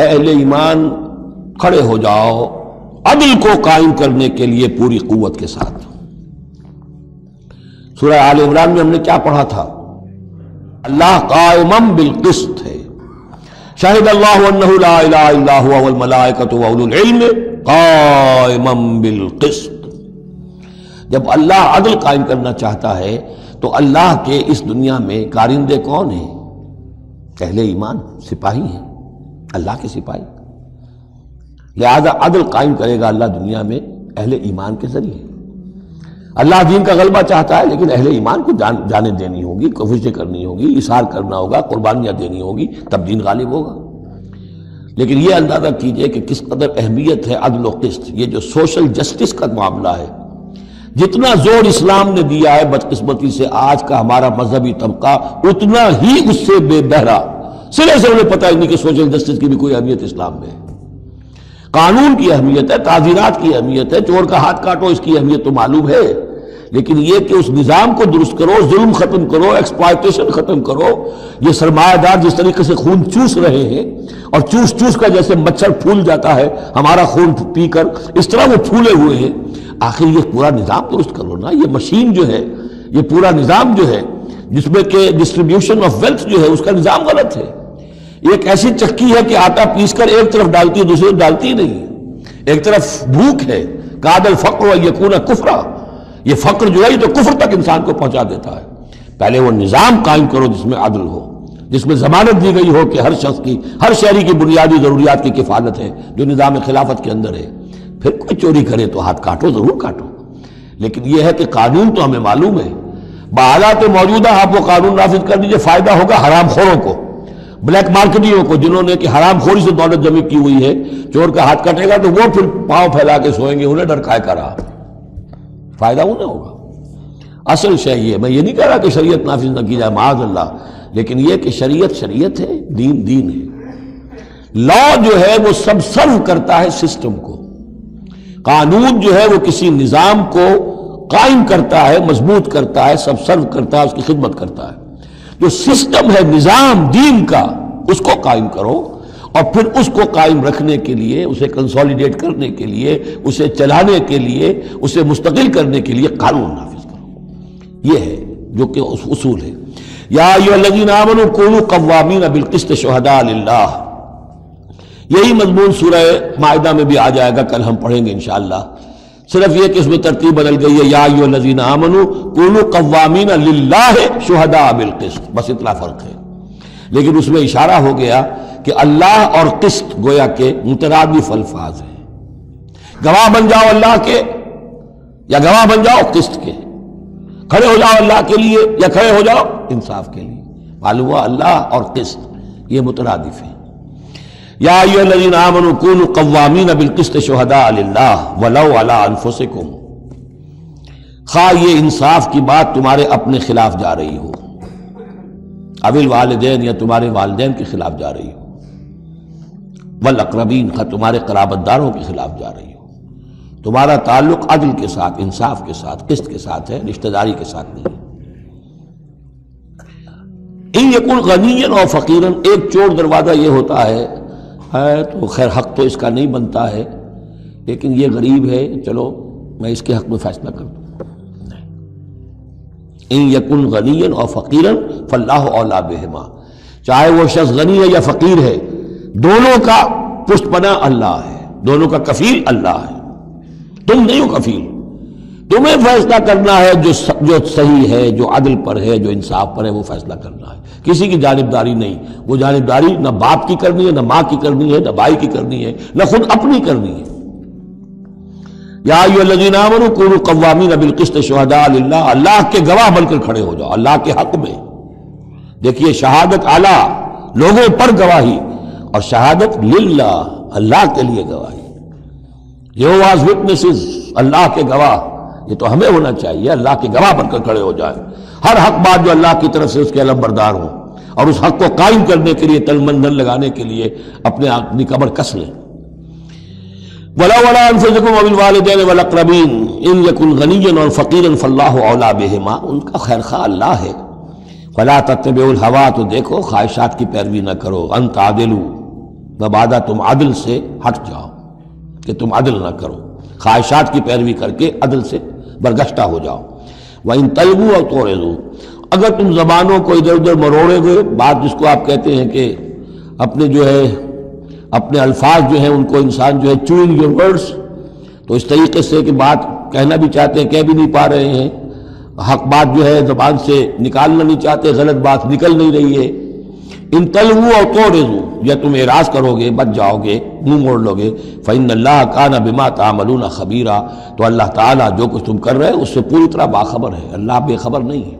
और ईमान, खड़े हो जाओ अदल को कायम करने के लिए पूरी कुत के साथ। सूरह आल इमरान में हमने क्या पढ़ा था? अल्लाह कायमम बिलकिस्त है। शाहिद बिलकिस्त जब अल्लाह अदल कायम करना चाहता है तो अल्लाह के इस दुनिया में कारिंदे कौन है? पहले ईमान सिपाही हैं। अल्लाह के सिपाही। लिहाजा अदल कायम करेगा अल्लाह दुनिया में अहले ईमान के ज़रिए। अल्लाह दीन का गलबा चाहता है लेकिन अहले ईमान को जान, जाने देनी होगी कोशिशें करनी होगी इशार करना होगा कुर्बानियाँ देनी होगी तब दीन गालिब होगा। लेकिन यह अंदाज़ा कीजिए कि किस कदर अहमियत है अदल किस्त ये जो सोशल जस्टिस का मामला है जितना ज़ोर इस्लाम ने दिया है बदकिस्मती से आज का हमारा मजहबी तबका उतना ही उससे बेबहरा। सिरे से उन्हें पता ही नहीं कि सोशल जस्टिस की भी कोई अहमियत इस्लाम में है। कानून की अहमियत है ताजीरात की अहमियत है चोर का हाथ काटो इसकी अहमियत तो मालूम है। लेकिन यह कि उस निज़ाम को दुरुस्त करो, जुल्म खत्म करो एक्सप्लाइटेशन खत्म करो, ये सरमायादार जिस तरीके से खून चूस रहे हैं और चूस चूस कर जैसे मच्छर फूल जाता है, हमारा खून पीकर इस तरह वो फूले हुए हैं, आखिर ये पूरा निज़ाम दुरुस्त करो ना। ये मशीन जो है, ये पूरा निज़ाम जो है, जिसमें के डिस्ट्रीब्यूशन ऑफ़ वेल्थ जो है, उसका निज़ाम गलत है। एक ऐसी चक्की है कि आटा पीसकर एक तरफ़ डालती है, दूसरी तरफ़ डालती नहीं एक तरफ़ भूख है, कादल फक्र यकून कुफरा। ये फक्र जो है, ये तो कुफर तक इंसान को पहुँचा देता है। पहले वो निज़ाम कायम करो जिसमें अदल हो, जिसमें जमानत दी गई हो कि हर शख्स की, हर शहरी की बुनियादी जरूरियात की किफालत है, जो निज़ाम खिलाफत के अंदर है। फिर कोई चोरी करे तो हाथ काटो, ज़रूर काटो। लेकिन यह है कि कानून तो हमें मालूम है। बालात मौजूदा आप वो कानून नाफिज कर दीजिए, फ़ायदा होगा हराम खोरों को, ब्लैक मार्केटियों को, जिन्होंने कि हराम खोरी से दौलत जमी की हुई है। चोर का हाथ कटेगा तो वो फिर पाँव फैला के सोएँगे, उन्हें डर खाए करा फ़ायदा उन्हें होगा। असल शय ये मैं ये नहीं कह रहा कि शरीयत नाफिज ना की जाए माज अल्लाह लेकिन यह कि शरीयत शरीयत है, दीन दीन है। लॉ जो है, वो सब सर्व करता है सिस्टम को। कानून जो है, वो किसी निज़ाम को कायम करता है, मज़बूत करता है, सब सर्व करता है, उसकी खिदमत करता है। जो सिस्टम है, निज़ाम, दीन का, उसको कायम करो। और फिर उसको कायम रखने के लिए, उसे कंसोलिडेट करने के लिए, उसे चलाने के लिए, उसे मुस्तकिल करने के लिए कानून नाफिज करो। यह है जो कि उस उसूल है। या शहदा यही मजमून सूरह मायदा में भी आ जाएगा, कल हम पढ़ेंगे इनशाला सिर्फ़ यह कि उसमें तरतीब बदल गई है, या यो नजीन आमनु कोलू कवामीन शहदा बिलकिस्त। बस इतना फ़र्क है। लेकिन उसमें इशारा हो गया कि अल्लाह और किस्त गोया के मुतरादी अल्फाज हैं। गवाह बन जाओ अल्लाह के, या गवाह बन जाओ किस्त के। खड़े हो जाओ अल्लाह के लिए, या खड़े हो जाओ इंसाफ के लिए। मालूम हुआ अल्लाह और किस्त ये मुतरादिफ है। या नजीन आमन कून कवामीन बिलकिस्त शहदा वलो अला खा ये इंसाफ की बात तुम्हारे अपने खिलाफ जा रही हो। अविल वालदेन, या तुम्हारे वालदेन के खिलाफ जा रही हो। वल अकरबीन का तुम्हारे कराबतदारों के खिलाफ जा रही हो। तुम्हारा ताल्लुक अदल के साथ इंसाफ के साथ किस्त के साथ है रिश्तेदारी के साथ नहीं इन यकुल गनीन और फ़कीरन एक चोर दरवाज़ा ये होता है, है तो खैर हक तो इसका नहीं बनता है लेकिन ये गरीब है चलो मैं इसके हक में फैसला कर दूँ। इन यकुन गनीन और फ़कीरन फल्लाह औला बेहमा। चाहे वो शख्स गनी है या फ़कीर है दोनों का पुष्पना अल्लाह है दोनों का कफील अल्लाह है। तुम नहीं हो कफील। तुम्हें फैसला करना है जो स, जो सही है जो अदल पर है जो इंसाफ पर है वो फैसला करना है। किसी की जानबदारी नहीं। वो जानबदारी ना बाप की करनी है ना माँ की करनी है ना भाई की करनी है ना खुद अपनी करनी है। कौन कवामी नबिलकिस्त शहदा अल्लाह के गवाह बनकर खड़े हो जाओ अल्लाह के हक में। देखिए शहादत आला लोगों पर गवाही। और शहादत लिल्ला अल्लाह के लिए गवाही। यो वाज विटनेसेस अल्लाह के गवाह। ये तो हमें होना चाहिए, अल्लाह के गवाह बनकर खड़े हो जाए। हर हक बात जो अल्लाह की तरफ़ से उसके अलम बरदार हो, और उस हक को कायम करने के लिए तलमंदन लगाने के लिए अपने अपनी कमर कस लें। वला वला अबिल वालदेन वलकरबीन इन यकुल गनीजन और फ़कीरन फ़ल्लाह औला उनका खैर खा अल्लाह है। फला तत्बेउल हवा तो देखो, ख्वाहिशात की पैरवी न करो, अंत आदिलू। बबादा तुम आदिल से हट जाओ, कि तुम अदल ना करो। ख्वाहिशात की पैरवी करके अदल से बरगश्ता हो जाओ। वह इन तलबू और तोड़े दो अगर तुम जबानों को इधर उधर मरोड़े मरोड़ोगे, बात जिसको आप कहते हैं कि अपने जो है, अपने अल्फाज जो हैं, उनको इंसान जो है चूइंग योर वर्ड्स तो इस तरीके से कि बात कहना भी चाहते हैं, कह भी नहीं पा रहे हैं। हक बात जो है, जबान से निकालना नहीं चाहते, गलत बात निकल नहीं रही है। इन तलवू और तो रेजू या तुम एराज करोगे, बच जाओगे, मुँह मोड़ लोगे। फ़ैन अल्लाह का न बिमा तामलून खबीरा। तो अल्लाह ताला जो कुछ तुम कर रहे हो, उससे पूरी तरह बाखबर है। अल्लाह बेखबर नहीं है।